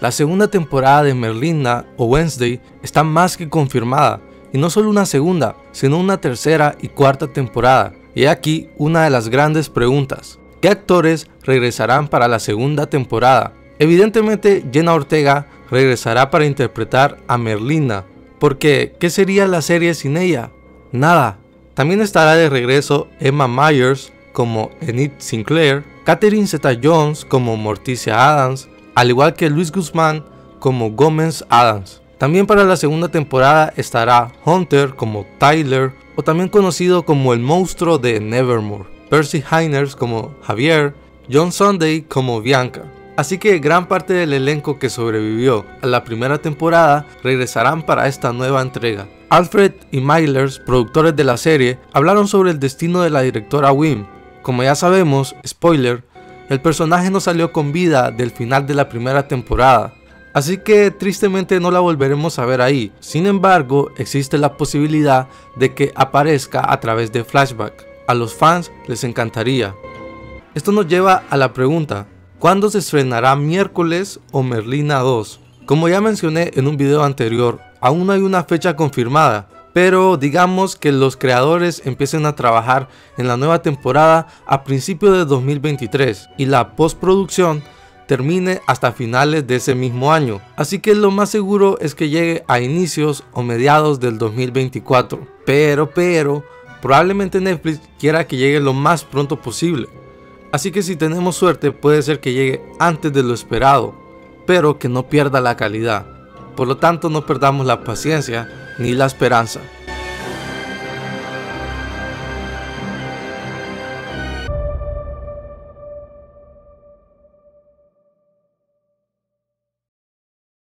La segunda temporada de Merlina o Wednesday está más que confirmada, y no solo una segunda, sino una tercera y cuarta temporada. Y aquí una de las grandes preguntas. ¿Qué actores regresarán para la segunda temporada? Evidentemente Jenna Ortega regresará para interpretar a Merlina, porque ¿qué sería la serie sin ella? Nada. También estará de regreso Emma Myers como Enid Sinclair, Catherine Zeta-Jones como Morticia Adams, al igual que Luis Guzmán como Gómez Adams. También para la segunda temporada estará Hunter como Tyler, o también conocido como el monstruo de Nevermore, Percy Heiners como Javier, John Sunday como Bianca. Así que gran parte del elenco que sobrevivió a la primera temporada regresarán para esta nueva entrega. Alfred y Mylers, productores de la serie, hablaron sobre el destino de la directora Wim. Como ya sabemos, spoiler, el personaje no salió con vida del final de la primera temporada, así que tristemente no la volveremos a ver ahí. Sin embargo, existe la posibilidad de que aparezca a través de flashback. A los fans les encantaría. Esto nos lleva a la pregunta, ¿Cuándo se estrenará miércoles o Merlina 2? Como ya mencioné en un video anterior, aún no hay una fecha confirmada, pero digamos que los creadores empiecen a trabajar en la nueva temporada a principios de 2023 y la postproducción termine hasta finales de ese mismo año. Así que lo más seguro es que llegue a inicios o mediados del 2024. Pero, pero, probablemente Netflix quiera que llegue lo más pronto posible. Así que si tenemos suerte puede ser que llegue antes de lo esperado, pero que no pierda la calidad. Por lo tanto no perdamos la paciencia ni la esperanza.